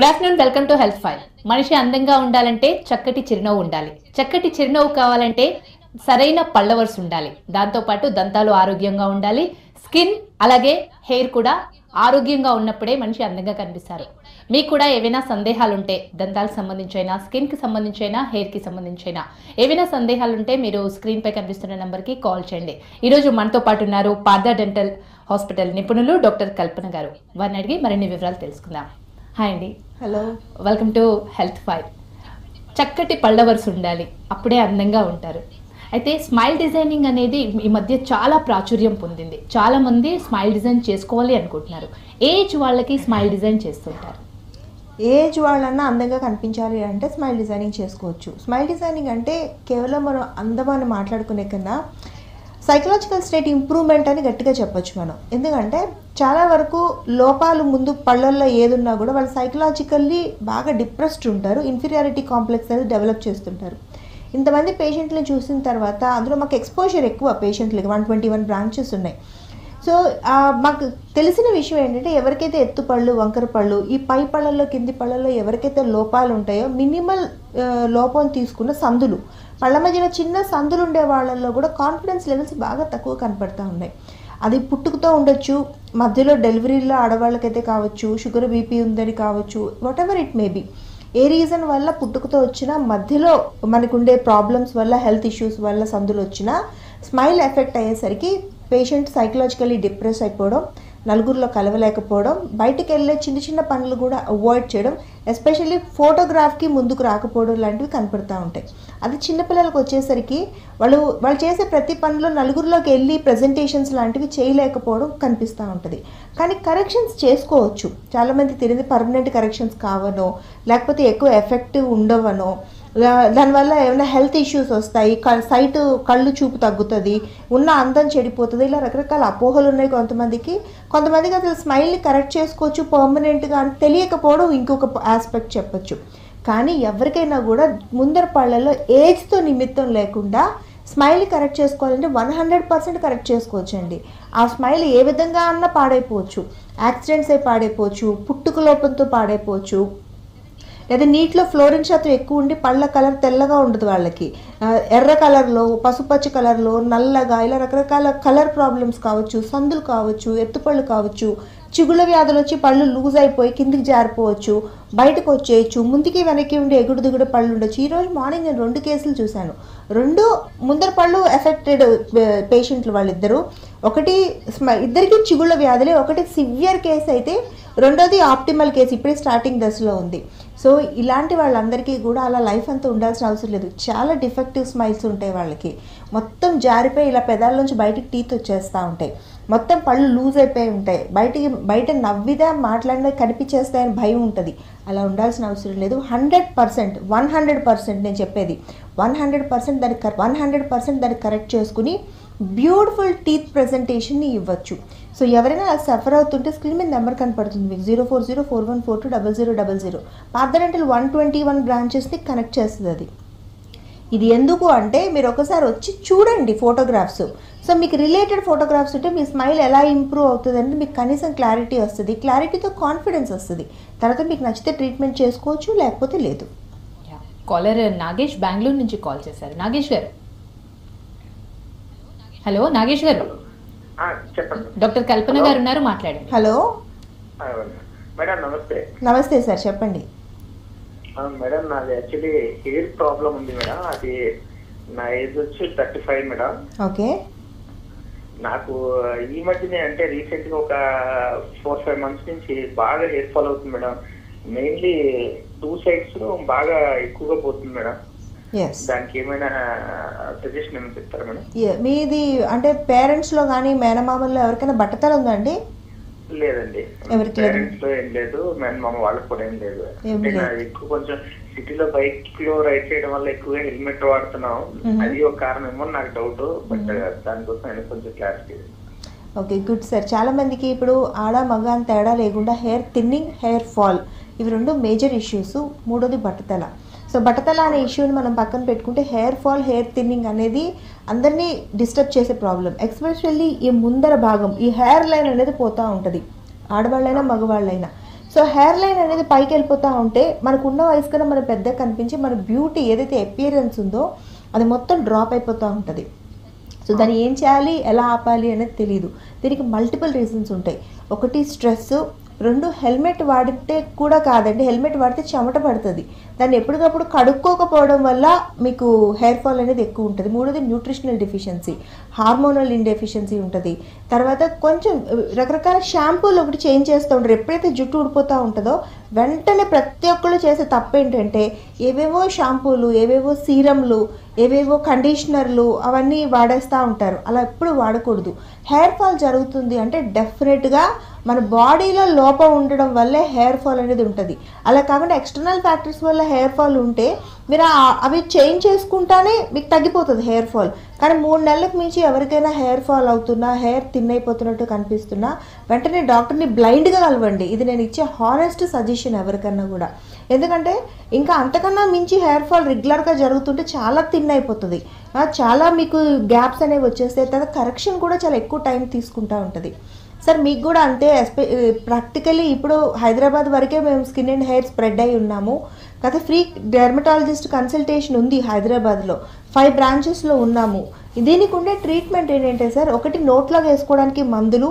Good afternoon welcome to health file మనిషి అందంగా ఉండాలంటే చక్కటి చిరునవ్వు ఉండాలి. చక్కటి చిరునవ్వు కావాలంటే సరైన పళ్ళవర్స్ ఉండాలి. దాంతోపాటు దంతాలు ఆరోగ్యంగా ఉండాలి. స్కిన్ అలాగే హెయిర్ కూడా ఆరోగ్యంగా ఉన్నప్పుడే మనిషి అందంగా కనిపిస్తారు. మీకు కూడా ఏవైనా సందేహాలు ఉంటే దంతాలకు సంబంధించైనా స్కిన్కి సంబంధించైనా హెయిర్కి సంబంధించైనా ఏవైనా సందేహాలు ఉంటే మీరు స్క్రీన్పై కనిపిస్తున్న నెంబర్కి కాల్ చేయండి. ఈరోజు మనతో పాటు ఉన్నారు పార్దా డెంటల్ హాస్పిటల్ నిపుణులు డాక్టర్ కల్పన గారు. వారిని అడిగి మరిన్ని వివరాలు తెలుసుకుందాం. హాయ్ అండి. Hello welcome to health five చక్కటి పళ్ళ వరుస ఉండాలి. అప్పుడే అందంగా ఉంటారు. అయితే స్మైల్ డిజైనింగ్ అనేది ఈ మధ్య చాలా ప్రాచుర్యం పొందింది. చాలా మంది స్మైల్ డిజైన్ చేసుకోవాలి అనుకుంటున్నారు. ఏజ్ వాళ్ళకి స్మైల్ డిజైన్ చేస్తుంటారు. ఏజ్ వాళ్ళన్నా అందంగా కనిపించాలి అంటే స్మైల్ డిజైనింగ్ చేసుకోవచ్చు. స్మైల్ డిజైనింగ్ అంటే కేవలం మనం అందమని మాట్లాడుకునే కన్నా సైకలాజికల్ స్టేట్ ఇంప్రూవ్మెంట్ అని గట్టిగా చెప్పొచ్చు మనం. ఎందుకంటే చాలా వరకు లోపాలు ముందు పళ్ళల్లో ఏదున్నా కూడా వాళ్ళు సైకలాజికల్లీ బాగా డిప్రెస్డ్ ఉంటారు ఇన్ఫీరియారిటీ కాంప్లెక్స్ అనేది డెవలప్ చేస్తుంటారు. ఇంతమంది పేషెంట్లను చూసిన తర్వాత అందులో మాకు ఎక్స్పోజర్ ఎక్కువ పేషెంట్లకి వన్ ట్వంటీ వన్ బ్రాంచెస్ ఉన్నాయి సో మాకు తెలిసిన విషయం ఏంటంటే ఎవరికైతే ఎత్తు పళ్ళు వంకర పళ్ళు ఈ పై పళ్ళల్లో కింది పళ్ళల్లో ఎవరికైతే లోపాలు ఉంటాయో మినిమల్ లోపం తీసుకున్న సందులు పళ్ళ మధ్యన చిన్న సందులు ఉండే వాళ్ళల్లో కూడా కాన్ఫిడెన్స్ లెవెల్స్ బాగా తక్కువ కనపడుతూ ఉన్నాయి. అది పుట్టుకతో ఉండొచ్చు మధ్యలో డెలివరీలో ఆడవాళ్ళకైతే కావచ్చు షుగర్ బీపీ ఉందని కావచ్చు whatever it may be a reason వల్ల పుట్టుకతో వచ్చినా మధ్యలో మనకుండే ప్రాబ్లమ్స్ వల్ల హెల్త్ ఇష్యూస్ వల్ల సందులు వచ్చినా స్మైల్ ఎఫెక్ట్ అయ్యేసరికి పేషెంట్ సైకలాజికలీ డిప్రెస్ అయిపోవడం నలుగురిలో కలవలేకపోవడం బయటికి వెళ్ళే చిన్న చిన్న పనులు కూడా అవాయిడ్ చేయడం ఎస్పెషల్లీ ఫోటోగ్రాఫ్కి ముందుకు రాకపోవడం లాంటివి కనపడుతూ ఉంటాయి. అది చిన్నపిల్లలకు వచ్చేసరికి వాళ్ళు వాళ్ళు చేసే ప్రతి పనిలో నలుగురిలోకి వెళ్ళి ప్రజెంటేషన్స్ లాంటివి చేయలేకపోవడం కనిపిస్తూ ఉంటుంది. కానీ కరెక్షన్స్ చేసుకోవచ్చు. చాలామంది తిరిగి పర్మనెంట్ కరెక్షన్స్ కావనో లేకపోతే ఎక్కువ ఎఫెక్టివ్ ఉండవనో దానివల్ల ఏమైనా హెల్త్ ఇష్యూస్ వస్తాయి సైట్ కళ్ళు చూపు తగ్గుతుంది ఉన్న అందం చెడిపోతుంది ఇలా రకరకాల అపోహలు ఉన్నాయి కొంతమందికి. కొంతమందికి అసలు స్మైల్ని కరెక్ట్ చేసుకోవచ్చు పర్మనెంట్గా అని తెలియకపోవడం ఇంకొక ఆస్పెక్ట్ చెప్పచ్చు. కానీ ఎవరికైనా కూడా ముందర పళ్ళల్లో ఏజ్తో నిమిత్తం లేకుండా స్మైల్ కరెక్ట్ చేసుకోవాలంటే వన్ హండ్రెడ్ పర్సెంట్ కరెక్ట్ చేసుకోవచ్చు అండి ఆ స్మైల్ ఏ విధంగా అన్నా పాడైపోవచ్చు. యాక్సిడెంట్స్ అయి పాడైపోవచ్చు పుట్టుక లోపంతో పాడైపోవచ్చు లేదా నీటిలో ఫ్లోరిన్ శాతం ఎక్కువ ఉండి పళ్ళ కలర్ తెల్లగా ఉండదు వాళ్ళకి. ఎర్ర కలర్లో పసుపచ్చ కలర్లో నల్లగా ఇలా రకరకాల కలర్ ప్రాబ్లమ్స్ కావచ్చు సందులు కావచ్చు ఎత్తుపళ్ళు కావచ్చు చిగుళ్ళ వ్యాధులు వచ్చి పళ్ళు లూజ్ అయిపోయి కిందికి జారిపోవచ్చు బయటకు వచ్చేయచ్చు ముందుకి వెనక్కి ఉండి ఎగుడు దిగుడు పళ్ళు ఉండొచ్చు. ఈరోజు మార్నింగ్ నేను రెండు కేసులు చూశాను. రెండు ముందర పళ్ళు ఎఫెక్టెడ్ పేషెంట్లు వాళ్ళిద్దరూ. ఒకటి ఇద్దరికి చిగుళ్ళ వ్యాధులే ఒకటి సివియర్ కేసు అయితే రెండోది ఆప్టిమల్ కేసు ఇప్పుడే స్టార్టింగ్ దశలో ఉంది. సో ఇలాంటి వాళ్ళందరికీ కూడా అలా లైఫ్ అంతా ఉండాల్సిన అవసరం లేదు. చాలా డిఫెక్టివ్ స్మైల్స్ ఉంటాయి వాళ్ళకి. మొత్తం జారిపోయి ఇలా పెదాల నుంచి బయటికి టీత్ వచ్చేస్తూ ఉంటాయి. మొత్తం పళ్ళు లూజ్ అయిపోయి ఉంటాయి. బయటికి బయట నవ్విదా మాట్లాడినా కనిపించేస్తాయని భయం ఉంటుంది. అలా ఉండాల్సిన అవసరం లేదు. Hundred percent one hundred percent నేను చెప్పేది. వన్ హండ్రెడ్ పర్సెంట్ దాన్ని వన్ హండ్రెడ్ పర్సెంట్ దాన్ని కరెక్ట్ చేసుకుని బ్యూటిఫుల్ టీత్ ప్రజెంటేషన్ని ఇవ్వచ్చు. సో ఎవరైనా సఫర్ అవుతుంటే స్క్రీన్ మీద నెంబర్ కనపడుతుంది. మీకు zero four zero four one four two double zero double zero. Partha dental one twenty one బ్రాంచెస్ని connect చేస్తుంది అది. ఇది ఎందుకు అంటే మీరు ఒకసారి వచ్చి చూడండి ఫోటోగ్రాఫ్స్. సో మీకు రిలేటెడ్ ఫోటోగ్రాఫ్స్ ఉంటే మీ స్మైల్ ఎలా ఇంప్రూవ్ అవుతుంది అంటే మీకు కనీసం క్లారిటీ వస్తుంది. క్లారిటీతో కాన్ఫిడెన్స్ వస్తుంది. తర్వాత మీకు నచ్చితే ట్రీట్మెంట్ చేసుకోవచ్చు లేకపోతే లేదు. కాలర్ నాగేష్ బెంగళూరు నుంచి కాల్ చేశారు. నాగేష్ గారు. హలో నాగేష్ గారు. చెప్పండి. డాక్టర్ కల్పన గారు ఉన్నారు మాట్లాడండి. హలో? మేడం నమస్తే. నమస్తే సార్ చెప్పండి. ఆ, మేడం నాది యాక్చువల్లీ హెయిర్ ప్రాబ్లం ఉంది మేడం. అది నా ఏజ్ వచ్చి థర్టీ ఫైవ్ మేడం. ఓకే. నాకు ఈ మధ్యనే అంటే రీసెంట్గా ఒక ఫోర్ ఫైవ్ మంత్స్ నుంచి బాగా హెయిర్ ఫాల్ అవుతుంది మేడం. మెయిన్లీ టూ సైడ్స్ బాగా ఎక్కువగా పోతుంది మేడం. దానికి ఏమైనా సజెషన్ ఏమైనా చెప్తారా మేడం? మీది అంటే పేరెంట్స్లో కానీ మేనమామల్లో ఎవరికైనా బట్టతలు ఉందండి లేదండి. ఎవరికి లేదు? పేరెంట్స్లో ఏం లేదు మేనమామ వాళ్ళకి కూడా ఏం లేదు. ఎక్కువ కొంచెం సిటీలో బైక్లో రైడ్ చేయడం వల్ల ఎక్కువగా హెల్మెట్ వాడుతున్నాం. అది ఒక కారణం ఏమో నాకు డౌట్ బట్ దానికోసం కొంచెం క్లారిటీ ఓకే గుడ్ సార్ చాలా మందికి ఇప్పుడు ఆడ మగ అని తేడా లేకుండా హెయిర్ థిన్నింగ్ హెయిర్ ఫాల్ ఇవి రెండు మేజర్ ఇష్యూస్ మూడోది బట్టతల. సో బట్టతల అనే ఇష్యూని మనం పక్కన పెట్టుకుంటే హెయిర్ ఫాల్ హెయిర్ థిన్నింగ్ అనేది అందరినీ డిస్టర్బ్ చేసే ప్రాబ్లం ఎక్స్పెషల్లీ ఈ ముందర భాగం ఈ హెయిర్ లైన్ అనేది పోతూ ఉంటుంది. ఆడవాళ్ళైనా మగవాళ్ళైనా. సో హెయిర్ లైన్ అనేది పైకి వెళ్ళిపోతూ ఉంటే మనకున్న వయసు కన్నా మన పెద్ద కనిపించి మన బ్యూటీ ఏదైతే అపియరెన్స్ ఉందో అది మొత్తం డ్రాప్ అయిపోతూ ఉంటుంది. సో దాన్ని ఏం చేయాలి ఎలా ఆపాలి అనేది తెలియదు దీనికి మల్టిపుల్ రీజన్స్ ఉంటాయి. ఒకటి స్ట్రెస్ రెండు హెల్మెట్ వాడితే కూడా కాదండి. హెల్మెట్ వాడితే చెమట పడుతుంది. దాన్ని ఎప్పటికప్పుడు కడుక్కోకపోవడం వల్ల మీకు హెయిర్ ఫాల్ అనేది ఎక్కువ ఉంటుంది. మూడోది న్యూట్రిషనల్ డెఫిషియన్సీ హార్మోనల్ ఇండెఫిషియన్సీ ఉంటుంది. తర్వాత కొంచెం రకరకాల షాంపూలు ఒకటి చేంజ్ చేస్తూ ఉంటారు. ఎప్పుడైతే జుట్టు ఊడిపోతూ ఉంటుందో వెంటనే ప్రతి ఒక్కళ్ళు చేసే తప్పు ఏంటంటే ఏవేవో షాంపూలు ఏవేవో సీరంలు ఏవేవో కండిషనర్లు అవన్నీ వాడేస్తూ ఉంటారు. అలా ఎప్పుడు వాడకూడదు. హెయిర్ ఫాల్ జరుగుతుంది అంటే డెఫినెట్గా మన బాడీలో లోపం ఉండడం వల్లే హెయిర్ ఫాల్ అనేది ఉంటుంది. అలా కాకుండా ఎక్స్టర్నల్ ఫ్యాక్టర్స్ వల్ల హెయిర్ ఫాల్ ఉంటే మీరు అవి చేంజ్ చేసుకుంటానే మీకు తగ్గిపోతుంది హెయిర్ ఫాల్. కానీ మూడు నెలలకు మించి ఎవరికైనా హెయిర్ ఫాల్ అవుతున్నా హెయిర్ థిన్ అయిపోతున్నట్టు కనిపిస్తున్నా వెంటనే డాక్టర్ని బ్లైండ్గా కలవండి. ఇది నేను ఇచ్చే హానెస్ట్ సజెషన్ ఎవరికన్నా కూడా. ఎందుకంటే ఇంకా అంతకన్నా మించి హెయిర్ ఫాల్ రెగ్యులర్గా జరుగుతుంటే చాలా థిన్ అయిపోతుంది. చాలా మీకు గ్యాప్స్ అనేవి వచ్చేస్తాయి. తర్వాత కరెక్షన్ కూడా చాలా ఎక్కువ టైం తీసుకుంటూ ఉంటుంది. సార్ మీకు కూడా అంతే ఎస్పె ప్రాక్టికలీ ఇప్పుడు హైదరాబాద్ వరకే మేము స్కిన్ అండ్ హెయిర్ స్ప్రెడ్ అయి ఉన్నాము. గత ఫ్రీ డెర్మటాలజిస్ట్ కన్సల్టేషన్ ఉంది హైదరాబాద్లో. ఫైవ్ బ్రాంచెస్లో ఉన్నాము. దీనికి ఉండే ట్రీట్మెంట్ ఏంటంటే సార్ ఒకటి నోట్లో వేసుకోవడానికి మందులు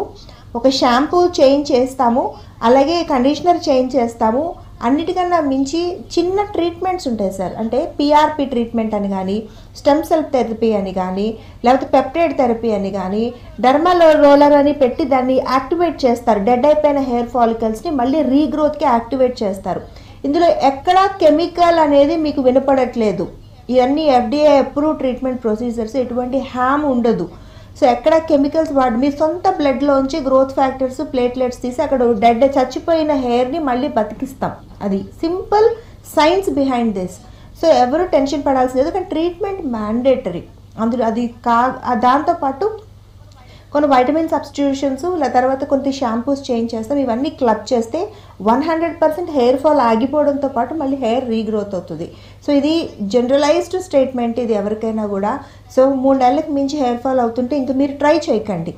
ఒక షాంపూ చేంజ్ చేస్తాము అలాగే కండిషనర్ చేంజ్ చేస్తాము అన్నిటికన్నా మించి చిన్న ట్రీట్మెంట్స్ ఉంటాయి సార్. అంటే పిఆర్పి ట్రీట్మెంట్ అని కానీ స్టెమ్ సెల్ థెరపీ అని కానీ లేకపోతే పెప్టైడ్ థెరపీ అని కానీ డర్మల్ రోలర్ అని పెట్టి దాన్ని యాక్టివేట్ చేస్తారు. డెడ్ అయిపోయిన హెయిర్ ఫాలికల్స్ని మళ్ళీ రీగ్రోత్కి యాక్టివేట్ చేస్తారు. ఇందులో ఎక్కడా కెమికల్ అనేది మీకు వినపడట్లేదు. ఇవన్నీ ఎఫ్డిఏ అప్రూవ్ ట్రీట్మెంట్ ప్రొసీజర్స్ ఎటువంటి హ్యామ్ ఉండదు. సో ఎక్కడ కెమికల్స్ వాడి మీ సొంత బ్లడ్లోంచి గ్రోత్ ఫ్యాక్టర్స్ ప్లేట్లెట్స్ తీసి అక్కడ డెడ్ చచ్చిపోయిన హెయిర్ని మళ్ళీ బతికిస్తాం. అది simple science behind this so ఎవరు టెన్షన్ పడాల్సింది లేదు కానీ ట్రీట్మెంట్ మ్యాండేటరీ అందులో అది కా దాంతోపాటు కొన్ని వైటమిన్ సబ్స్టిట్యూషన్స్ తర్వాత కొన్ని షాంపూస్ చేంజ్ చేస్తాం. ఇవన్నీ క్లబ్ చేస్తే one hundred percent hair fall ఆగిపోవడంతో పాటు మళ్ళీ హెయిర్ రీగ్రోత్ అవుతుంది. సో ఇది జనరలైజ్డ్ స్టేట్మెంట్ ఇది ఎవరికైనా కూడా. సో మూడు నెలలకు మించి హెయిర్ ఫాల్ అవుతుంటే ఇంకా మీరు ట్రై చేయకండి.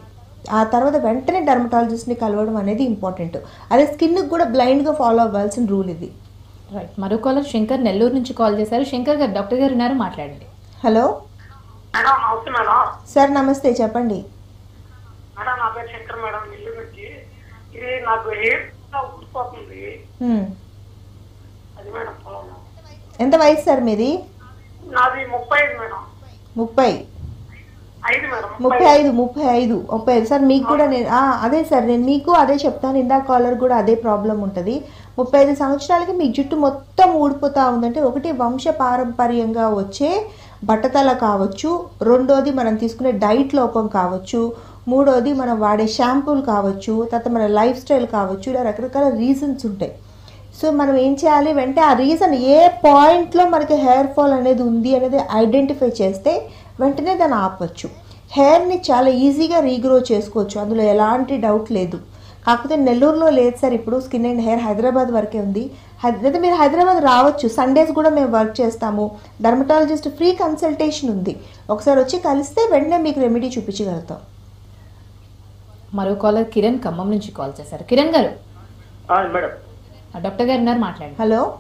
ఆ తర్వాత వెంటనే డర్మటాలజిస్ట్ని కలవడం అనేది ఇంపార్టెంట్ అదే స్కిన్కి కూడా బ్లైండ్గా ఫాలో అవ్వాల్సిన రూల్ ఇది. రైట్ మరో కాలర్ శంకర్ నెల్లూరు నుంచి కాల్ చేశారు. శంకర్ గారు డాక్టర్ గారు ఉన్నారు మాట్లాడండి. హలో సార్ నమస్తే చెప్పండి. మేడం నా పేరు శంకర్ మేడం ఇల్లు నుంచి. ఇది నాకు హెయిర్ ఊడిపోతుంది. హ్మ్. అది మేడం ఎంత వయసు సార్ మీది? నాది ముప్పై ఐదు మేడం. ముప్పై. ముప్పై ఐదు ముప్పై ఐదు ముప్పై ఐదు. సార్ మీకు కూడా నేను ఆ, అదే సార్ నేను మీకు అదే చెప్తాను. ఇందాక కాలర్ కూడా అదే ప్రాబ్లం ఉంటుంది. ముప్పై ఐదు సంవత్సరాలకి మీ జుట్టు మొత్తం ఊడిపోతూ ఉందంటే ఒకటి వంశ పారంపర్యంగా వచ్చే బట్టతల కావచ్చు. రెండోది మనం తీసుకునే డైట్ లోపం కావచ్చు. మూడోది మనం వాడే షాంపూలు కావచ్చు తర్వాత మన లైఫ్ స్టైల్ కావచ్చు ఇలా రకరకాల రీజన్స్ ఉంటాయి. సో మనం ఏం చేయాలి వెంటనే ఆ రీజన్ ఏ పాయింట్లో మనకి హెయిర్ ఫాల్ అనేది ఉంది అనేది ఐడెంటిఫై చేస్తే వెంటనే దాన్ని ఆపచ్చు. హెయిర్ని చాలా ఈజీగా రీగ్రో చేసుకోవచ్చు అందులో ఎలాంటి డౌట్ లేదు. కాకపోతే నెల్లూరులో లేదు సార్ ఇప్పుడు స్కిన్ అండ్ హెయిర్ హైదరాబాద్ వరకే ఉంది. హై- లేదా మీరు హైదరాబాద్ రావచ్చు సండేస్ కూడా మేము వర్క్ చేస్తాము. డర్మటాలజిస్ట్ ఫ్రీ కన్సల్టేషన్ ఉంది. ఒకసారి వచ్చి కలిస్తే వెంటనే మీకు రెమెడీ చూపించగలుగుతాం. మరో కాలర్ కిరణ్ ఖమ్మం నుంచి కాల్ చేశారు. కిరణ్ గారు. ఆ, మేడం. డాక్టర్ గారు ఉన్నారు మాట్లాడండి. హలో.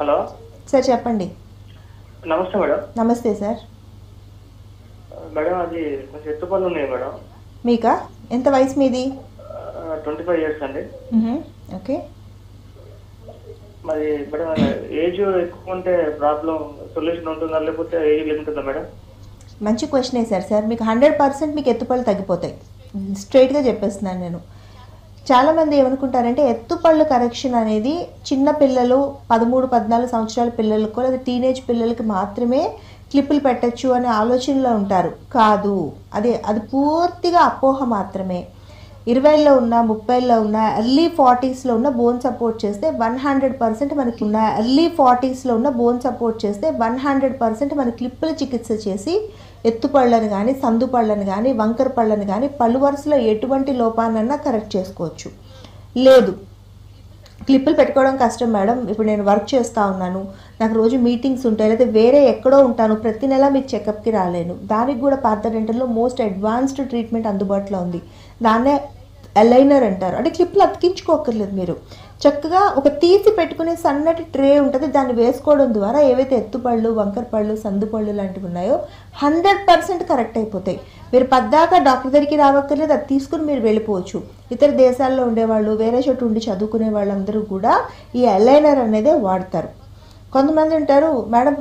హలో. సార్ చెప్పండి. నమస్తే మేడం. నమస్తే సార్. మేడం అది కొంచెం ఎత్తు పనులు ఉన్నాయి మేడం. మీకా? ఎంత వయసు మీది? ట్వంటీ ఫైవ్ ఇయర్స్ అండి. ఓకే. మరి మేడం ఏజ్ ఎక్కువ ఉంటే ప్రాబ్లం సొల్యూషన్ ఉంటుందా లేకపోతే ఏజ్ లిమిట్ ఉంటుందా మేడం? మంచి క్వశ్చన్ వేశారు సార్ మీకు హండ్రెడ్ పర్సెంట్ మీకు ఎత్తుపళ్ళు తగ్గిపోతాయి. స్ట్రైట్గా చెప్పేస్తున్నాను నేను. చాలామంది ఏమనుకుంటారంటే ఎత్తుపళ్ళు కరెక్షన్ అనేది చిన్న పిల్లలు పదమూడు పద్నాలుగు సంవత్సరాల పిల్లలకు లేదా టీనేజ్ పిల్లలకి మాత్రమే క్లిప్పులు పెట్టచ్చు అనే ఆలోచనలో ఉంటారు. కాదు. అదే అది పూర్తిగా అపోహ మాత్రమే. ఇరవైలో ఉన్న ముప్పైలో ఉన్న ఎర్లీ ఫార్టీస్లో ఉన్న బోన్ సపోర్ట్ చేస్తే వన్ హండ్రెడ్ పర్సెంట్ మనకి ఉన్న ఎర్లీ ఫార్టీస్లో ఉన్న బోన్ సపోర్ట్ చేస్తే వన్ హండ్రెడ్ పర్సెంట్ మన క్లిప్పుల చికిత్స చేసి ఎత్తుపళ్ళని కానీ సందుపళ్ళను కానీ వంకర పళ్ళను కానీ పళ్ళు వరుసలో ఎటువంటి లోపాన్నన్నా కరెక్ట్ చేసుకోవచ్చు. లేదు. క్లిప్పులు పెట్టుకోవడం కష్టం మేడం. ఇప్పుడు నేను వర్క్ చేస్తూ ఉన్నాను. నాకు రోజు మీటింగ్స్ ఉంటాయి. లేదా వేరే ఎక్కడో ఉంటాను. ప్రతి నెల మీకు చెకప్కి రాలేను. దానికి కూడా పార్థ డెంటల్లో మోస్ట్ అడ్వాన్స్డ్ ట్రీట్మెంట్ అందుబాటులో ఉంది. దాన్నే అలైనర్ అంటారు. అంటే క్లిప్లు అతికించుకోకర్లేదు మీరు. చక్కగా ఒక తీసి పెట్టుకునే సన్నటి ట్రే ఉంటుంది. దాన్ని వేసుకోవడం ద్వారా ఏవైతే ఎత్తుపళ్ళు వంకర పళ్ళు లాంటివి ఉన్నాయో హండ్రెడ్ పర్సెంట్ కరెక్ట్ అయిపోతాయి. మీరు పద్దాక డాక్టర్ దగ్గరికి రావక్కర్లేదు అది తీసుకుని మీరు వెళ్ళిపోవచ్చు. ఇతర దేశాల్లో ఉండేవాళ్ళు వేరే చోటు ఉండి చదువుకునే వాళ్ళందరూ కూడా ఈ ఎలైనర్ అనేది వాడతారు. కొంతమంది ఉంటారు మేడం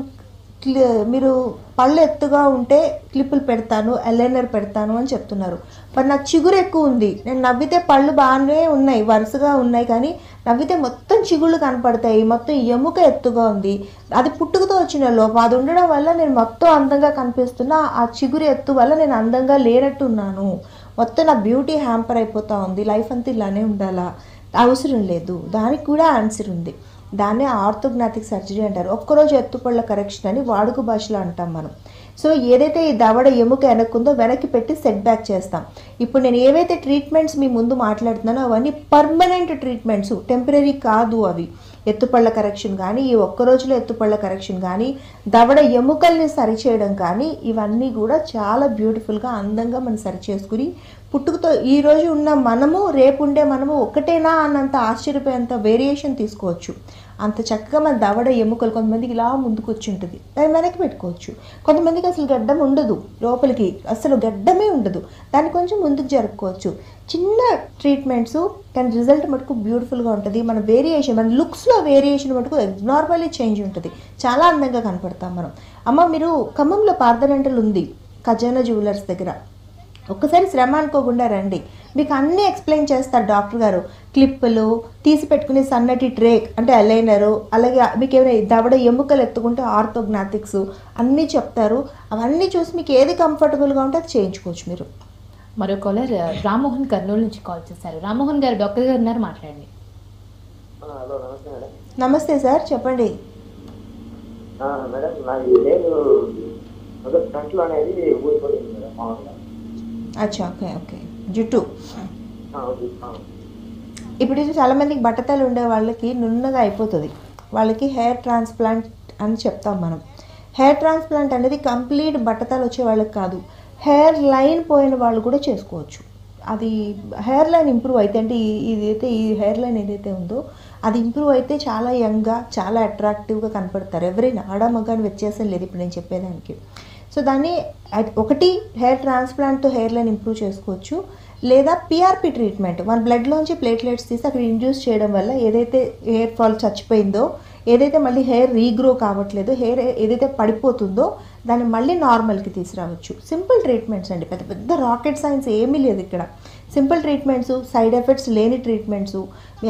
మీరు పళ్ళు ఎత్తుగా ఉంటే క్లిప్పులు పెడతాను ఎలైనర్ పెడతాను అని చెప్తున్నారు. మరి నాకు చిగురు ఎక్కువ ఉంది. నేను నవ్వితే పళ్ళు బాగానే ఉన్నాయి వరుసగా ఉన్నాయి కానీ నవ్వితే మొత్తం చిగుళ్ళు కనపడతాయి మొత్తం ఎముక ఎత్తుగా ఉంది. అది పుట్టుకతో వచ్చిన లోపం. అది ఉండడం వల్ల నేను మొత్తం అందంగా కనిపిస్తున్నా ఆ చిగురు ఎత్తు వల్ల నేను అందంగా లేనట్టున్నాను. మొత్తం నా బ్యూటీ హ్యాంపర్ అయిపోతా ఉంది. లైఫ్ అంతా ఇలానే ఉండాలా? అవసరం లేదు. దానికి కూడా ఆన్సర్ ఉంది. దాన్నే ఆర్థోగ్నాటిక్ సర్జరీ అంటారు. ఒక్కరోజు ఎత్తుపళ్ళ కరెక్షన్ అని వాడుక భాషలో అంటాం మనం. సో ఏదైతే ఈ దవడ ఎముక వెనక్కుందో వెనక్కి పెట్టి సెట్ బ్యాక్ చేస్తాం. ఇప్పుడు నేను ఏవైతే ట్రీట్మెంట్స్ మీ ముందు మాట్లాడుతున్నానో అవన్నీ పర్మనెంట్ ట్రీట్మెంట్స్ టెంపరీ కాదు అవి. ఎత్తుపళ్ళ కరెక్షన్ కానీ ఈ ఒక్క రోజులో ఎత్తుపళ్ళ కరెక్షన్ కానీ దవడ ఎముకల్ని సరిచేయడం కానీ ఇవన్నీ కూడా చాలా బ్యూటిఫుల్గా అందంగా మనం సరిచేసుకుని పుట్టుకతో ఈరోజు ఉన్న మనము రేపు ఉండే మనము ఒకటేనా అన్నంత ఆశ్చర్యపోయేంత వేరియేషన్ తీసుకోవచ్చు. అంత చక్కగా మన దవడ ఎముకలు కొంతమందికి ఇలా ముందుకు వచ్చి ఉంటుంది దాన్ని వెనక్కి పెట్టుకోవచ్చు. కొంతమందికి అసలు గడ్డం ఉండదు. లోపలికి అసలు గడ్డమే ఉండదు. దాన్ని కొంచెం ముందుకు జరుపుకోవచ్చు. చిన్న ట్రీట్మెంట్స్ కానీ రిజల్ట్ మటుకు బ్యూటిఫుల్గా ఉంటుంది. మన వేరియేషన్ మన లుక్స్లో వేరియేషన్ మటుకు నార్మల్లీ చేంజ్ ఉంటుంది. చాలా అందంగా కనపడతాం మనం. అమ్మ మీరు ఖమ్మంలో పార్దరెంటల్ ఉంది. ఖజానా జ్యువెలర్స్ దగ్గర. ఒక్కసారి శ్రమ అనుకోకుండా రండి. మీకు అన్నీ ఎక్స్ప్లెయిన్ చేస్తారు డాక్టర్ గారు. క్లిప్పులు తీసి పెట్టుకునే సన్నటి ట్రే అంటే అలైనరు అలాగే మీకు ఏమైనా దవడ ఎముకలు ఎత్తుకుంటే ఆర్థోగ్నాటిక్స్ అన్నీ చెప్తారు. అవన్నీ చూసి మీకు ఏది కంఫర్టబుల్గా ఉంటే అది చేయించుకోవచ్చు మీరు. మరో కాలర్ రామ్మోహన్ కర్నూలు నుంచి కాల్ చేశారు. రామ్మోహన్ గారు డాక్టర్ గారు ఉన్నారు మాట్లాడండి. హలో నమస్తే సార్ చెప్పండి. ఆ, మేడం నాకు లేదు. మొదటి కంట్లో అనేది ఊడిపోయింది మేడం మామూలుగా. అచ్చా ఓకే ఓకే. జుట్టు. ఇప్పుడు చాలా మందికి బట్టతలు ఉండే వాళ్ళకి నున్నగా అయిపోతుంది. వాళ్ళకి హెయిర్ ట్రాన్స్ప్లాంట్ అని చెప్తాం మనం. హెయిర్ ట్రాన్స్ప్లాంట్ అనేది కంప్లీట్ బట్టతలు వచ్చే వాళ్ళకి కాదు. హెయిర్ లైన్ పోయిన వాళ్ళు కూడా చేసుకోవచ్చు. అది హెయిర్ లైన్ ఇంప్రూవ్ అయితే అంటే ఈ- ఇదైతే ఈ హెయిర్ లైన్ ఏదైతే ఉందో అది ఇంప్రూవ్ అయితే చాలా యంగ్గా చాలా అట్రాక్టివ్గా కనపడతారు. ఎవరైనా ఆడ మగ అని వ్యత్యాసం లేదు ఇప్పుడు నేను చెప్పేదానికి. సో దాన్ని ఒకటి హెయిర్ ట్రాన్స్ప్లాంట్తో హెయిర్ లైన్ ఇంప్రూవ్ చేసుకోవచ్చు. లేదా పిఆర్పి ట్రీట్మెంట్ మన బ్లడ్లోంచి ప్లేట్లెట్స్ తీసి అక్కడ ఇండ్యూస్ చేయడం వల్ల ఏదైతే హెయిర్ ఫాల్ చచ్చిపోయిందో ఏదైతే మళ్ళీ హెయిర్ రీగ్రో కావట్లేదో హెయిర్ ఏదైతే పడిపోతుందో దాన్ని మళ్ళీ నార్మల్కి తీసుకురావచ్చు. సింపుల్ ట్రీట్మెంట్స్ అండి. పెద్ద పెద్ద రాకెట్ సైన్స్ ఏమీ లేదు ఇక్కడ. సింపుల్ ట్రీట్మెంట్స్ సైడ్ ఎఫెక్ట్స్ లేని ట్రీట్మెంట్స్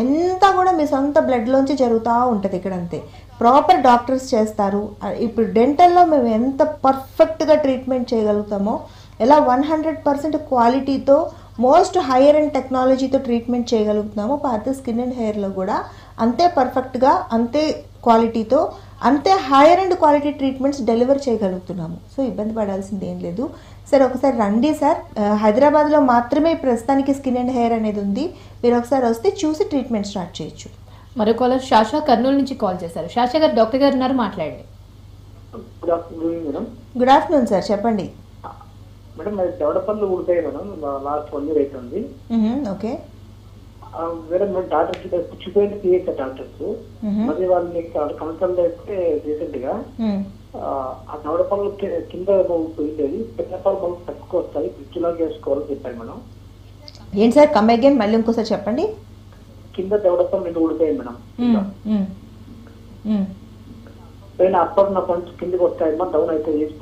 ఎంత కూడా మీ సొంత బ్లడ్లోంచి జరుగుతూ ఉంటుంది ఇక్కడ అంతే. ప్రాపర్ డాక్టర్స్ చేస్తారు. ఇప్పుడు డెంటల్లో మేము ఎంత పర్ఫెక్ట్గా ట్రీట్మెంట్ చేయగలుగుతామో ఎలా వన్ హండ్రెడ్ పర్సెంట్ క్వాలిటీతో మోస్ట్ హైయర్ అండ్ టెక్నాలజీతో ట్రీట్మెంట్ చేయగలుగుతున్నామో పాత స్కిన్ అండ్ హెయిర్లో కూడా అంతే పర్ఫెక్ట్గా అంతే క్వాలిటీతో అంతే higher and quality treatments deliver చేయగలుగుతున్నాము. So ఇబ్బంది పడాల్సింది ఏం లేదు. సార్ ఒకసారి రండి సార్. హైదరాబాద్లో మాత్రమే ప్రస్తుతానికి స్కిన్ అండ్ హెయిర్ అనేది ఉంది. మీరు ఒకసారి వస్తే చూసి ట్రీట్మెంట్ స్టార్ట్ చేయొచ్చు. మరో కాలర్ శాషా కర్నూలు నుంచి కాల్ చేశారు. శాషా గారు డాక్టర్ గారు ఉన్నారు మాట్లాడండి. Good afternoon madam good afternoon sir చెప్పండి. మేడం మరి పనులు ఊడిపోయాయి మేడం లాస్ట్ వన్ ఇయర్ అవుతుంది ఓకే. మేడం మేము డాక్టర్స్ పుచ్చిపోయింది తీయచ్చా డాక్టర్స్. మరి వాళ్ళని కన్సల్ట్ అయితే రీసెంట్గా. ఆ, కి- కింద పోయింది పెద్ద పనులు మనకు తక్కువ వస్తాయి పిచ్చిలాగా వేసుకోవాలని చెప్పారు మేడం ఏంటి సార్? కమ్ అగైన్ మళ్ళీ ఇంకోసారి చెప్పండి. కింద దవడ పనులు రెండు ఊడిపోయాయి మేడం. పైన అప్పర్ నా పంచ్ కిందకి వస్తాయమ్మా డౌన్ అయితే ఏది.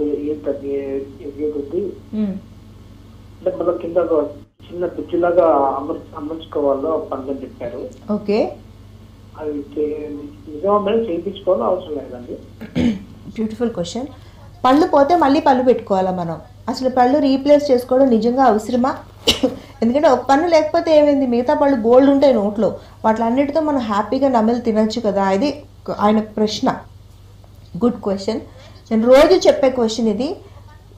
అంటే మళ్ళీ కింద చిన్న పిచ్చిలాగా అమర్ అమర్చుకోవాలో పనులు అని చెప్పారు. ఓకే. అది నిజమా మేడం? చేయించుకోవాలో అవసరం లేదండి. బ్యూటిఫుల్ క్వశ్చన్ పళ్ళు పోతే మళ్ళీ పళ్ళు పెట్టుకోవాలా మనం? అసలు పళ్ళు రీప్లేస్ చేసుకోవడం నిజంగా అవసరమా? ఎందుకంటే ఒక పన్ను లేకపోతే ఏమైంది? మిగతా పళ్ళు గోల్డ్ ఉంటాయి నోట్లో. వాటిలన్నిటితో మనం హ్యాపీగా నమిలి తినొచ్చు కదా? ఇది ఆయన ప్రశ్న. Good question. నేను రోజు చెప్పే క్వశ్చన్ ఇది.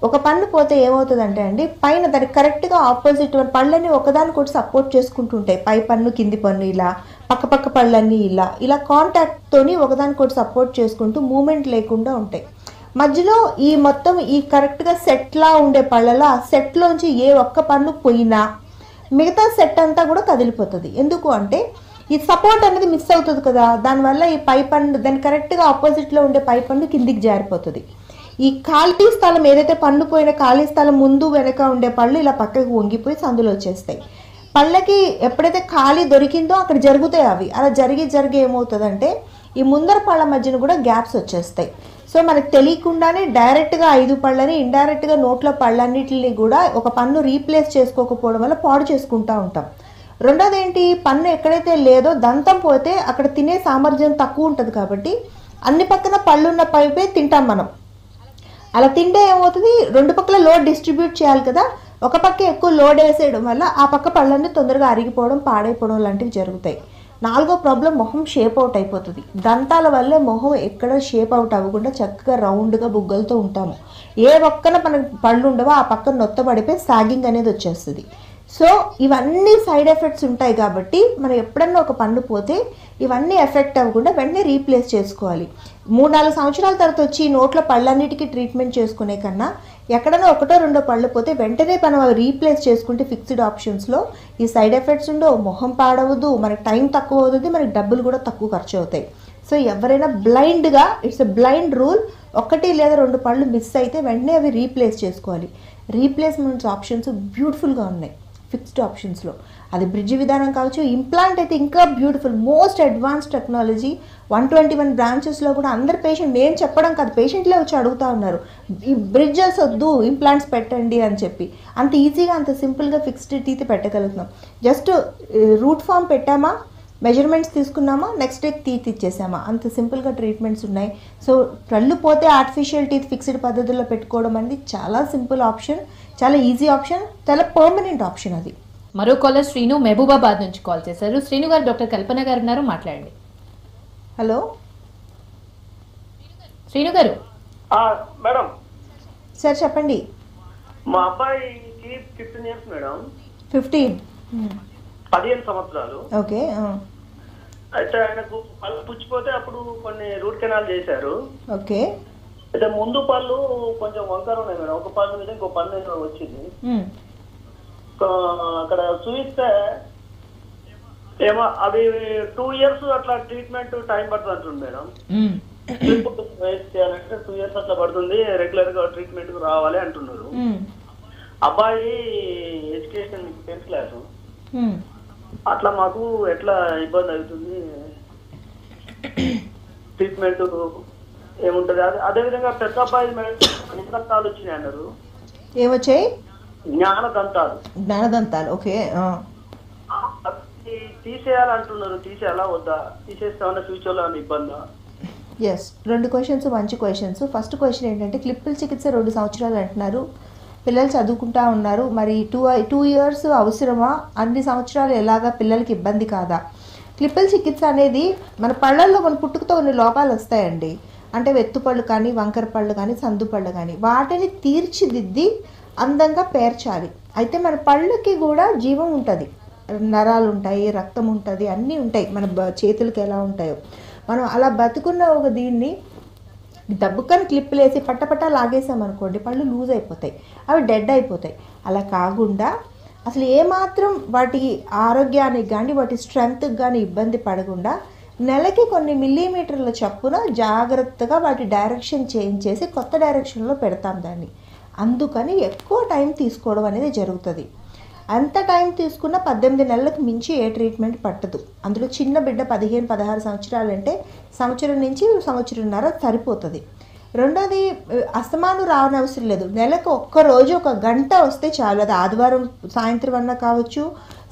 ఒక పన్ను పోతే ఏమవుతుందంటే అండి పైన దానికి కరెక్ట్గా ఆపోజిట్ పళ్ళన్నీ కూడా సపోర్ట్ చేసుకుంటుంటాయి. పై పన్ను కింది పన్ను ఇలా పక్క పక్క పళ్ళన్నీ ఇలా. ఇలా కాంటాక్ట్తోని ఒకదానికొకటి సపోర్ట్ చేసుకుంటూ మూమెంట్ లేకుండా ఉంటాయి. మధ్యలో ఈ మొత్తం ఈ కరెక్ట్గా సెట్లా ఉండే పళ్ళలో ఆ సెట్లోంచి ఏ ఒక్క పన్ను పోయినా మిగతా సెట్ అంతా కూడా కదిలిపోతుంది. ఎందుకు అంటే ఈ సపోర్ట్ అనేది మిస్ అవుతుంది కదా. దానివల్ల ఈ పై పండు దాని కరెక్ట్గా ఆపోజిట్లో ఉండే పై పండు కిందికి జారిపోతుంది. ఈ ఖాళీ స్థలం ఏదైతే పండు పోయిన ఖాళీ స్థలం ముందు వెనక ఉండే పళ్ళు ఇలా పక్కకు వంగిపోయి సందులో వచ్చేస్తాయి. పళ్ళకి ఎప్పుడైతే ఖాళీ దొరికిందో అక్కడ జరుగుతాయి అవి. అలా జరిగి జరిగి ఏమవుతుందంటే ఈ ముందర పళ్ళ మధ్యన కూడా గ్యాప్స్ వచ్చేస్తాయి. సో మనకు తెలియకుండానే డైరెక్ట్గా ఐదు పళ్ళని ఇండైరెక్ట్గా నోట్లో పళ్ళన్నిటిని కూడా ఒక పన్ను రీప్లేస్ చేసుకోకపోవడం వల్ల పాడు చేసుకుంటూ ఉంటాం. రెండోది ఏంటి పన్ను ఎక్కడైతే లేదో దంతం పోతే అక్కడ తినే సామర్థ్యం తక్కువ ఉంటుంది కాబట్టి అన్ని పక్కన పళ్ళున్న పైపే తింటాం మనం. అలా తింటే ఏమవుతుంది? రెండు పక్కల లోడ్ డిస్ట్రిబ్యూట్ చేయాలి కదా. ఒక పక్క ఎక్కువ లోడ్ వేసేయడం వల్ల ఆ పక్క పళ్ళన్నీ తొందరగా అరిగిపోవడం పాడైపోవడం లాంటివి జరుగుతాయి. నాలుగో ప్రాబ్లం మొహం షేప్ అవుట్ అయిపోతుంది. దంతాల వల్లే మొహం ఎక్కడ షేప్ అవుట్ అవ్వకుండా చక్కగా రౌండ్గా బుగ్గలతో ఉంటాము. ఏ పక్కన మనకు పళ్ళు ఉండవో ఆ పక్కన నొత్తబడిపోయి సాగింగ్ అనేది వచ్చేస్తుంది. సో ఇవన్నీ సైడ్ ఎఫెక్ట్స్ ఉంటాయి కాబట్టి మనం ఎప్పుడన్నా ఒక పన్ను పోతే ఇవన్నీ ఎఫెక్ట్ అవ్వకుండా వెంటనే రీప్లేస్ చేసుకోవాలి. మూడు నాలుగు సంవత్సరాల తర్వాత వచ్చి నోట్లో నోట్ల పళ్ళన్నిటికీ ట్రీట్మెంట్ చేసుకునే కన్నా ఎక్కడైనా ఒకటో రెండో పళ్ళు పోతే వెంటనే మనం అవి రీప్లేస్ చేసుకుంటే ఫిక్స్డ్ ఆప్షన్స్లో ఈ సైడ్ ఎఫెక్ట్స్ ఉండవు మొహం పాడవద్దు మనకి టైం తక్కువ అవుతుంది మనకి డబ్బులు కూడా తక్కువ ఖర్చు అవుతాయి. సో ఎవరైనా బ్లైండ్గా ఇట్స్ ఎ బ్లైండ్ రూల్ ఒకటి లేదా రెండు పళ్ళు మిస్ అయితే వెంటనే అవి రీప్లేస్ చేసుకోవాలి. రీప్లేస్మెంట్స్ ఆప్షన్స్ బ్యూటిఫుల్గా ఉన్నాయి. ఫిక్స్డ్ ఆప్షన్స్లో. అది బ్రిడ్జ్ విధానం కావచ్చు ఇంప్లాంట్ అయితే ఇంకా beautiful most advance technology. One twenty one బ్రాంచెస్లో కూడా అందరు పేషెంట్ నేను చెప్పడం కాదు పేషెంట్లే వచ్చి అడుగుతా ఉన్నారు. ఈ బ్రిడ్జెస్ వద్దు ఇంప్లాంట్స్ పెట్టండి అని చెప్పి. అంత ఈజీగా అంత సింపుల్గా ఫిక్స్డ్ టీత్ పెట్టగలుగుతున్నాం. జస్ట్ రూట్ ఫామ్ పెట్టామా? మెజర్మెంట్స్ తీసుకున్నామా? నెక్స్ట్ డే టీత్ ఇచ్చేసామా? అంత సింపుల్గా ట్రీట్మెంట్స్ ఉన్నాయి. సో కళ్ళు పోతే ఆర్టిఫిషియల్ టీత్ ఫిక్స్డ్ పద్ధతుల్లో పెట్టుకోవడం అనేది చాలా సింపుల్ ఆప్షన్ చాలా ఈజీ ఆప్షన్ చాలా పర్మనెంట్ ఆప్షన్ అది. మరో కాలర్ శ్రీను మహబూబాబాద్ నుంచి కాల్ చేశారు. శ్రీను గారు డాక్టర్ కల్పన గారు ఉన్నారు మాట్లాడండి. హలో? శ్రీను గారు. ఆ, మేడం. సార్ చెప్పండి. మా అబ్బాయికి ఫిఫ్టీన్ ఇయర్స్ మేడం. ఫిఫ్టీన్? పదిహేను సంవత్సరాలు. ఓకే అయితే ఆయనకు పళ్ళు పుచ్చిపోతే అప్పుడు కొన్ని రూట్ కెనాల్ చేశారు. ఓకే. అయితే ముందు పళ్ళు కొంచెం వంకర ఉన్నాయి మేడం. ఒక పళ్ళు మీద ఇంకో పళ్ళు వచ్చింది. అక్కడ చూపిస్తే ఏమో అది టూ ఇయర్స్ అట్లా ట్రీట్మెంట్ టైం పడుతుంది అంటుంది మేడం వేస్ట్ చేయాలంటే టూ ఇయర్స్ అట్లా పడుతుంది. రెగ్యులర్గా ట్రీట్మెంట్ రావాలి అంటున్నారు. అబ్బాయి ఎడ్యుకేషన్ టెన్త్ క్లాస్. అట్లా మాకు ఎట్లా ఇబ్బంది అవుతుంది? ట్రీట్మెంట్ ఏముంటది? అదే అదే విధంగా పెద్ద అబ్బాయి దంతాలు వచ్చినాయి అన్నారు? ఏమొచ్చాయి? జ్ఞాన దంతాలు జ్ఞానదంతాలు ఓకే తీసేయాలంటున్నారు. తీసేయాలా? వద్దా? తీసేస్తామన్నా ఫ్యూచర్లో ఇబ్బందా? ఎస్ రెండు క్వశ్చన్స్ మంచి క్వశ్చన్స్ ఫస్ట్ క్వశ్చన్ ఏంటంటే క్లిప్పుల చికిత్స రెండు సంవత్సరాలు అంటున్నారు. పిల్లలు చదువుకుంటా ఉన్నారు. మరి టూ టూ ఇయర్స్ అవసరమా? అన్ని సంవత్సరాలు ఎలాగా పిల్లలకి ఇబ్బంది కాదా? క్లిప్పుల చికిత్స అనేది మన పళ్ళల్లో మన పుట్టుకతో కొన్ని లోపాలు వస్తాయండి. అంటే వెత్తుపళ్ళు కానీ వంకర పళ్ళు కానీ సందుపళ్ళు కానీ వాటిని తీర్చిదిద్ది అందంగా పేర్చాలి. అయితే మన పళ్ళకి కూడా జీవం ఉంటుంది. నరాలు ఉంటాయి రక్తం ఉంటుంది అన్నీ ఉంటాయి. మన చేతులకి ఎలా ఉంటాయో. మనం అలా బతుకున్న ఒక దీన్ని దబ్బుకని క్లిప్పులు వేసి పట్టపట్టా లాగేసామనుకోండి పళ్ళు లూజ్ అయిపోతాయి. అవి డెడ్ అయిపోతాయి. అలా కాకుండా అసలు ఏమాత్రం వాటి ఆరోగ్యానికి కానీ వాటి స్ట్రెంగ్త్కి కానీ ఇబ్బంది పడకుండా నెలకి కొన్ని మిల్లీమీటర్ల చప్పున జాగ్రత్తగా వాటి డైరెక్షన్ చేంజ్ చేసి కొత్త డైరెక్షన్లో పెడతాం దాన్ని. అందుకని ఎక్కువ టైం తీసుకోవడం అనేది జరుగుతుంది. అంత టైం తీసుకున్న పద్దెనిమిది నెలలకు మించి ఏ ట్రీట్మెంట్ పట్టదు. అందులో చిన్న బిడ్డ పదిహేను పదహారు సంవత్సరాలు అంటే సంవత్సరం నుంచి సంవత్సరంన్నర సరిపోతుంది. రెండోది అస్తమానం రావనవసరం లేదు. నెలకు ఒక్క రోజు ఒక గంట వస్తే చాలు. అది ఆదివారం సాయంత్రం అన్నా కావచ్చు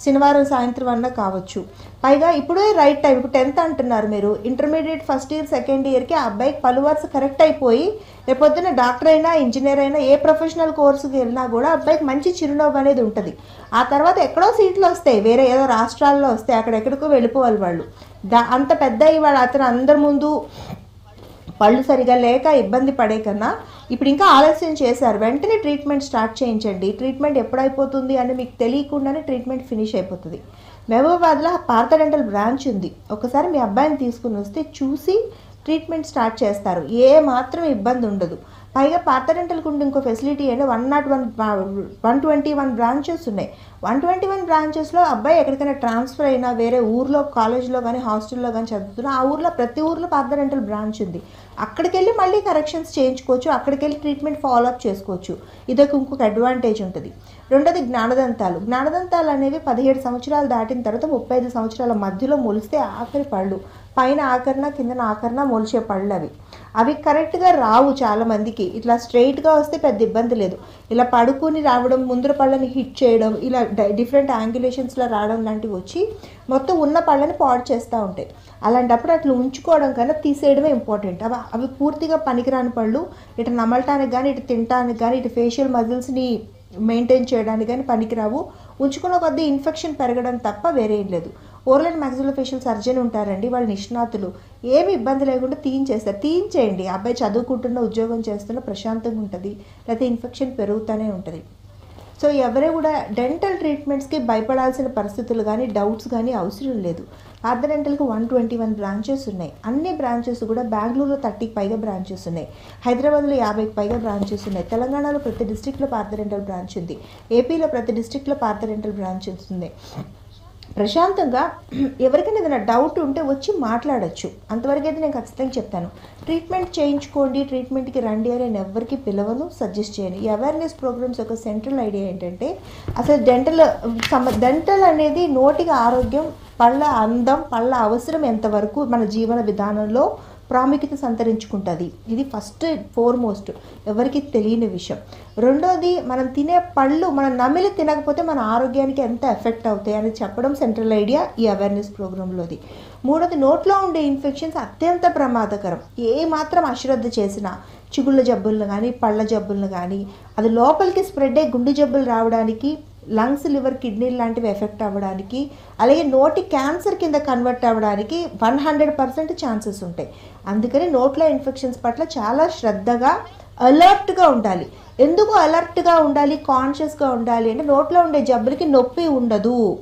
శనివారం సాయంత్రం అన్నా కావచ్చు. పైగా ఇప్పుడే రైట్ టైం ఇప్పుడు టెన్త్ అంటున్నారు మీరు. ఇంటర్మీడియట్ ఫస్ట్ ఇయర్ సెకండ్ ఇయర్కి ఆ అబ్బాయికి పలు వరుస కరెక్ట్ అయిపోయి రేపొద్దున డాక్టర్ అయినా ఇంజనీర్ అయినా ఏ ప్రొఫెషనల్ కోర్సుకి వెళ్ళినా కూడా అబ్బాయికి మంచి చిరునవ్వు అనేది ఉంటుంది. ఆ తర్వాత ఎక్కడో సీట్లు వస్తాయి వేరే ఏదో రాష్ట్రాల్లో వస్తాయి అక్కడెక్కడికో వెళ్ళిపోవాలి వాళ్ళు. దా అంత పెద్ద ఇవాళ అతను అందరి ముందు పళ్ళు సరిగా లేక ఇబ్బంది పడే కన్నా ఇప్పుడు ఇంకా ఆలస్యం చేశారు. వెంటనే ట్రీట్మెంట్ స్టార్ట్ చేయించండి. ట్రీట్మెంట్ ఎప్పుడైపోతుంది అని మీకు తెలియకుండానే ట్రీట్మెంట్ ఫినిష్ అయిపోతుంది. మహబూబాబాద్లో పార్థ డెంటల్ బ్రాంచ్ ఉంది. ఒకసారి మీ అబ్బాయిని తీసుకుని వస్తే చూసి ట్రీట్మెంట్ స్టార్ట్ చేస్తారు. ఏ మాత్రం ఇబ్బంది ఉండదు. పైగా పాత రెంటల్కి ఉండే ఇంకో ఫెసిలిటీ అంటే one not one one twenty one branches ఉన్నాయి. వన్ ట్వంటీ వన్ బ్రాంచెస్లో అబ్బాయి ఎక్కడికైనా ట్రాన్స్ఫర్ అయినా వేరే ఊర్లో కాలేజ్లో కానీ హాస్టల్లో కానీ చదువుతున్నా ఆ ఊర్లో ప్రతి ఊర్లో పాత రెంటల్ బ్రాంచ్ ఉంది. అక్కడికి వెళ్ళి మళ్ళీ కరెక్షన్స్ చేయించుకోవచ్చు అక్కడికి వెళ్ళి ట్రీట్మెంట్ ఫాలో అప్ చేసుకోవచ్చు. ఇదొక ఇంకొక అడ్వాంటేజ్ ఉంటుంది. రెండోది జ్ఞానదంతాలు. జ్ఞానదంతాలు అనేవి పదిహేడు సంవత్సరాలు దాటిన తర్వాత ముప్పై ఐదు సంవత్సరాల మధ్యలో మొలిస్తే ఆఖరి పళ్ళు. పైన ఆకరణ కిందన ఆకరణ మొలిచే పళ్ళు అవి. అవి కరెక్ట్గా రావు చాలామందికి ఇట్లా స్ట్రైట్గా వస్తే పెద్ద ఇబ్బంది లేదు. ఇలా పడుకుని రావడం ముందర పళ్ళని హిట్ చేయడం ఇలా డిఫరెంట్ యాంగులేషన్స్లో రావడం లాంటివి వచ్చి మొత్తం ఉన్న పళ్ళని పాడు చేస్తూ ఉంటాయి. అలాంటప్పుడు అట్లా ఉంచుకోవడం కన్నా తీసేయడమే ఇంపార్టెంట్ అవి అవి పూర్తిగా పనికిరాని పళ్ళు. ఇటు నమలటానికి కానీ ఇటు తినటానికి కానీ ఇటు ఫేషియల్ మజిల్స్ని మెయింటైన్ చేయడానికి కానీ పనికిరావు. ఉంచుకున్న కొద్దీ ఇన్ఫెక్షన్ పెరగడం తప్ప వేరే లేదు. ఓరల్ అండ్ మ్యాక్సిలోఫేషియల్ సర్జన్ ఉంటారండి వాళ్ళు నిష్ణాతులు. ఏమి ఇబ్బంది లేకుండా తీయించేస్తారు. తీయించేయండి. అబ్బాయి చదువుకుంటున్న ఉద్యోగం చేస్తున్న ప్రశాంతంగా ఉంటుంది. లేకపోతే ఇన్ఫెక్షన్ పెరుగుతూనే ఉంటుంది. సో ఎవరే కూడా డెంటల్ ట్రీట్మెంట్స్కి భయపడాల్సిన పరిస్థితులు కానీ డౌట్స్ కానీ అవసరం లేదు. పాత డెంటల్కి వన్ ట్వంటీ వన్ బ్రాంచెస్ ఉన్నాయి. అన్ని బ్రాంచెస్ కూడా బెంగళూరులో థర్టీకి పైగా బ్రాంచెస్ ఉన్నాయి. హైదరాబాద్లో యాభైకి పైగా బ్రాంచెస్ ఉన్నాయి. తెలంగాణలో ప్రతి డిస్టిక్లో పార్థ డెంటల్ బ్రాంచ్ ఉంది. ఏపీలో ప్రతి డిస్టిక్లో పార్థ డెంటల్ బ్రాంచెస్ ఉన్నాయి. ప్రశాంతంగా ఎవరికైనా ఏదైనా డౌట్ ఉంటే వచ్చి మాట్లాడొచ్చు. అంతవరకు అయితే నేను ఖచ్చితంగా చెప్తాను. ట్రీట్మెంట్ చేయించుకోండి ట్రీట్మెంట్కి రండి అని నేను ఎవరికి పిలవను సజెస్ట్ చేయను. ఈ అవేర్నెస్ ప్రోగ్రామ్స్ యొక్క సెంట్రల్ ఐడియా ఏంటంటే అసలు డెంటల్ సమ డెంటల్ అనేది నోటికి ఆరోగ్యం పళ్ళ అందం పళ్ళ అవసరం ఎంతవరకు మన జీవన విధానంలో ప్రాముఖ్యత సంతరించుకుంటుంది. ఇది ఫస్ట్ ఫోర్మోస్ట్ ఎవరికి తెలియని విషయం. రెండోది మనం తినే పళ్ళు మనం నమిలి తినకపోతే మన ఆరోగ్యానికి ఎంత ఎఫెక్ట్ అవుతాయి అని చెప్పడం సెంట్రల్ ఐడియా ఈ అవేర్నెస్ ప్రోగ్రాంలోది మూడోది నోట్లో ఉండే ఇన్ఫెక్షన్స్ అత్యంత ప్రమాదకరం. ఏ మాత్రం అశ్రద్ధ చేసినా చిగుళ్ళ జబ్బులను కానీ పళ్ళ జబ్బులను కానీ అది లోపలికి స్ప్రెడ్ అయ్యి గుండె జబ్బులు రావడానికి లంగ్స్ లివర్ కిడ్నీ లాంటివి ఎఫెక్ట్ అవ్వడానికి అలాగే నోటి క్యాన్సర్ కింద కన్వర్ట్ అవ్వడానికి వన్ హండ్రెడ్ పర్సెంట్ ఛాన్సెస్ ఉంటాయి. అందుకని నోట్లో ఇన్ఫెక్షన్స్ పట్ల చాలా శ్రద్ధగా అలర్ట్గా ఉండాలి. ఎందుకు అలర్ట్గా ఉండాలి? కాన్షియస్గా ఉండాలి అంటే నోట్లో ఉండే జబ్బులకి నొప్పి ఉండదు.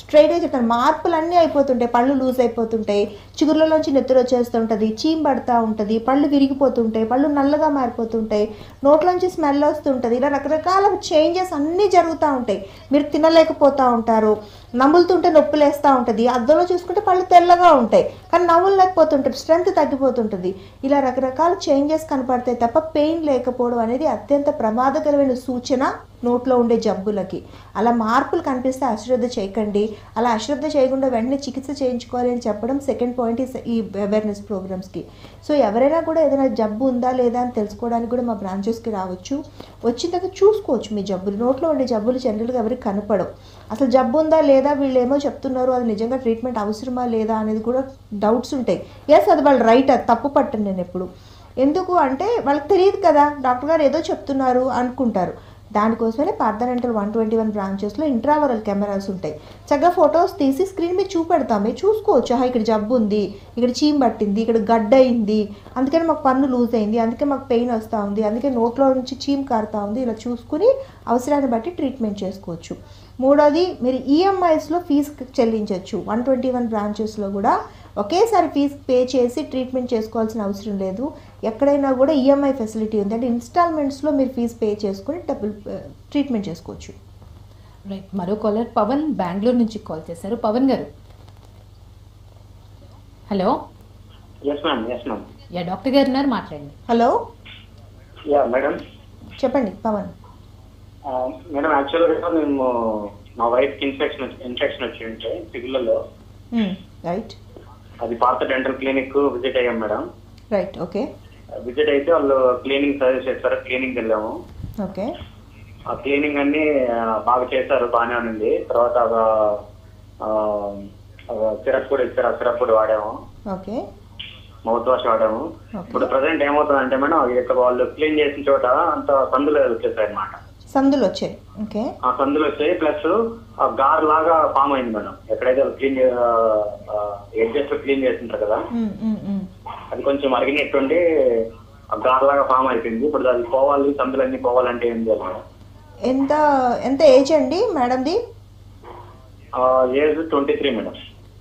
స్ట్రైట్గా చెప్తాను. మార్పులు అన్నీ అయిపోతుంటాయి. పళ్ళు లూజ్ అయిపోతుంటాయి. చిగుర్లలోంచి నెత్తురు వచ్చేస్తుంటుంది చీమ్ పడుతూ ఉంటుంది. పళ్ళు విరిగిపోతుంటాయి. పళ్ళు నల్లగా మారిపోతుంటాయి. నోట్లోంచి స్మెల్ వస్తుంటుంది. ఇలా రకరకాల చేంజెస్ అన్నీ జరుగుతూ ఉంటాయి. మీరు తినలేకపోతూ ఉంటారు. నములుతుంటే నొప్పులు వేస్తూ ఉంటుంది. అద్దంలో చూసుకుంటే పళ్ళు తెల్లగా ఉంటాయి. కానీ నవ్వులేకపోతుంటుంది స్ట్రెంత్ తగ్గిపోతుంటుంది. ఇలా రకరకాల చేంజెస్ కనపడతాయి తప్ప పెయిన్ లేకపోవడం అనేది అత్యంత ప్రమాదకరమైన సూచన. నోట్లో ఉండే జబ్బులకి. అలా మార్పులు కనిపిస్తే అశ్రద్ధ చేయకండి. అలా అశ్రద్ధ చేయకుండా వెంటనే చికిత్స చేయించుకోవాలి అని చెప్పడం సెకండ్ పాయింట్ ఈ అవేర్నెస్ ప్రోగ్రామ్స్కి సో ఎవరైనా కూడా ఏదైనా జబ్బు ఉందా లేదా అని తెలుసుకోవడానికి కూడా మా బ్రాంచెస్కి రావచ్చు. వచ్చిన తర్వాత చూసుకోవచ్చు మీ జబ్బులు. నోట్లో ఉండే జబ్బులు జనరల్గా ఎవరికి కనపడవు. అసలు జబ్బు ఉందా లేదా వీళ్ళు ఏమో చెప్తున్నారు. అది నిజంగా ట్రీట్మెంట్ అవసరమా లేదా అనేది కూడా డౌట్స్ ఉంటాయి. ఎస్ అది వాళ్ళు రైట్ అది తప్పు పట్టను నేను ఎప్పుడు. ఎందుకు అంటే వాళ్ళకి తెలియదు కదా. డాక్టర్ గారు ఏదో చెప్తున్నారు అనుకుంటారు. దానికోసమే పార్థనెంటల్ వన్ ట్వంటీ వన్ బ్రాంచెస్లో ఇంట్రావరల్ కెమెరాస్ ఉంటాయి. చక్కగా ఫొటోస్ తీసి స్క్రీన్ మీద మీరు చూసుకోవచ్చు. ఆహా ఇక్కడ జబ్బు ఉంది ఇక్కడ చీమ్ పట్టింది ఇక్కడ గడ్డ అయింది అందుకని మాకు పన్ను లూజ్ అయింది అందుకే మాకు పెయిన్ వస్తూ ఉంది అందుకే నోట్లో నుంచి చీమ్ కారుతూ ఉంది ఇలా చూసుకుని అవసరాన్ని బట్టి ట్రీట్మెంట్ చేసుకోవచ్చు. మూడోది మీరు ఈఎంఐస్లో ఫీజు చెల్లించవచ్చు. వన్ ట్వంటీ వన్ బ్రాంచెస్లో కూడా ఒకేసారి ఫీజు పే చేసి ట్రీట్మెంట్ చేసుకోవాల్సిన అవసరం లేదు. ఎక్కడైనా కూడా ఈఎంఐ ఫెసిలిటీ ఉంది. అంటే ఇన్స్టాల్మెంట్స్లో మీరు ఫీజు పే చేసుకుని డబ్బులు ట్రీట్మెంట్ చేసుకోవచ్చు. రైట్ మరో కాలర్ పవన్ బెంగళూరు నుంచి కాల్ చేశారు. Pawan garu. Hello yes ma'am yes ma'am ya doctor garu ఉన్నారు. మాట్లాడండి. హలో యా మేడం చెప్పండి పవన్. మేడం యాక్చువల్గా మేము మా వైఫ్కి ఇన్ఫెక్షన్ ఇన్ఫెక్షన్ వచ్చి ఉంటే సిగులలో రైట్ అది పాత డెంటల్ క్లినిక్ విజిట్ అయ్యాం మేడం రైట్ ఓకే విజిట్ అయితే వాళ్ళు క్లీనింగ్ సజెస్ట్ చేస్తారు. క్లీనింగ్ వెళ్ళాము. ఓకే. ఆ క్లీనింగ్ అన్ని బాగా చేశారు. బాగానే ఉంది తర్వాత సిరప్ కూడా ఇచ్చారు. ఆ సిరప్ కూడా వాడాము. ఓకే. మౌత్ వాష్ వాడాము. ఇప్పుడు ప్రజెంట్ ఏమవుతుందంటే మేడం ఇక్కడ వాళ్ళు క్లీన్ చేసిన చోట అంత సందులు వచ్చేసాయి అనమాట సందులు వచ్చాయి. ఓకే. ఆ సందులు వచ్చాయి. ప్లస్ ఆ గార్ లాగా ఫామ్ అయింది మేడం. ఎక్కడైతే క్లీన్ ఎడ్జస్ట్ క్లీన్ చేస్తుంటారు కదా. అది కొంచెం అరిగినట్టుండి ఆ గార్ లాగా ఫామ్ అయిపోయింది. ఇప్పుడు అది పోవాలి సందులన్నీ పోవాలంటే ఏం చేయాలి ఎంత ఎంత ఏజ్ అండి మేడంది? Age twenty three madam.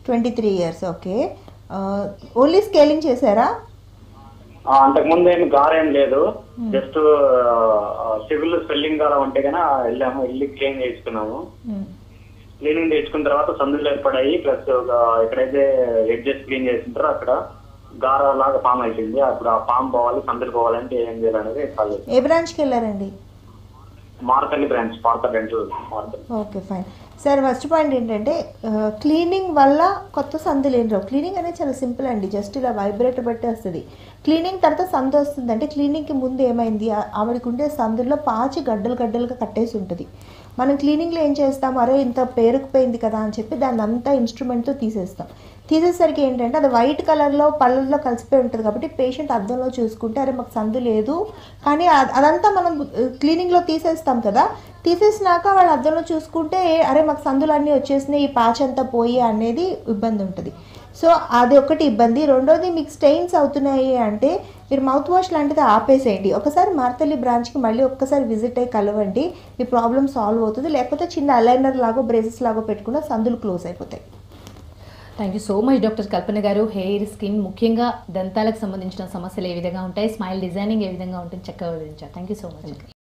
Twenty three years okay. Only scaling చేశారా? ఆ, అంతకుముందు ఏమి గారేం లేదు. జస్ట్ సివిల్ స్పెల్లింగ్ అలా ఉంటే కన్నా వెళ్ళాము వెళ్ళి క్లీన్ చేసుకున్నాము. క్లీనింగ్ చేసుకున్న తర్వాత సందులు ఏర్పడాయి. ప్లస్ ఎక్కడైతే ఎడ్జెస్ క్లీన్ చేసింటారో అక్కడ గార లాగా ఫామ్ అయిపోయింది. అప్పుడు ఆ ఫామ్ పోవాలి సందులు పోవాలంటే ఏం చేయాలనేది కాల్ ఏ బ్రాంచ్కి వెళ్ళారండి? Marathahalli branch Partha dental Marathahalli okay fine. Sir first point ఏంటంటే క్లీనింగ్ వల్ల కొత్త సందులు ఏం రావు క్లీనింగ్ అనేది చాలా సింపుల్ అండి. జస్ట్ ఇలా వైబ్రేటర్ బట్టి వస్తుంది. క్లీనింగ్ తర్వాత సందు వస్తుంది అంటే క్లీనింగ్కి ముందు ఏమైంది? ఆవిడకి ఉండే సందుల్లో పాచి గడ్డలు గడ్డలుగా కట్టేసి ఉంటుంది. మనం క్లీనింగ్లో ఏం చేస్తాం? అరే ఇంత పేరుకుపోయింది కదా అని చెప్పి దాన్ని అంతా ఇన్స్ట్రుమెంట్తో తీసేస్తాం. తీసేసరికి ఏంటంటే అది వైట్ కలర్లో పళ్ళల్లో కలిసిపోయి ఉంటుంది కాబట్టి పేషెంట్ అద్దంలో చూసుకుంటే అరే మాకు సందు లేదు. కానీ అదంతా మనం క్లీనింగ్లో తీసేస్తాం కదా. తీసేసినాక వాళ్ళు అద్దంలో చూసుకుంటే అరే మాకు సందులు అన్నీ వచ్చేసినాయి ఈ పాచ్ అంతా పోయి అనేది ఇబ్బంది ఉంటుంది. సో అది ఒకటి ఇబ్బంది. రెండోది మీకు స్టెయిన్స్ అవుతున్నాయి అంటే మీరు మౌత్ వాష్ లాంటిది ఆపేసేయండి. ఒకసారి మార్తల్లి బ్రాంచ్కి మళ్ళీ ఒక్కసారి విజిట్ అయ్యి కలవండి. మీ ప్రాబ్లమ్ సాల్వ్ అవుతుంది. లేకపోతే చిన్న అలైనర్ లాగో బ్రేసెస్ లాగో పెట్టుకున్న సందులు క్లోజ్ అయిపోతాయి. Thank you so much doctor Kalpana garu. Hair skin ముఖ్యంగా దంతాలకు సంబంధించిన సమస్యలు ఏ విధంగా ఉంటాయి? స్మైల్ డిజైనింగ్ ఏ విధంగా ఉంటుంది? చక్కగా వివరించారు. Thank you so much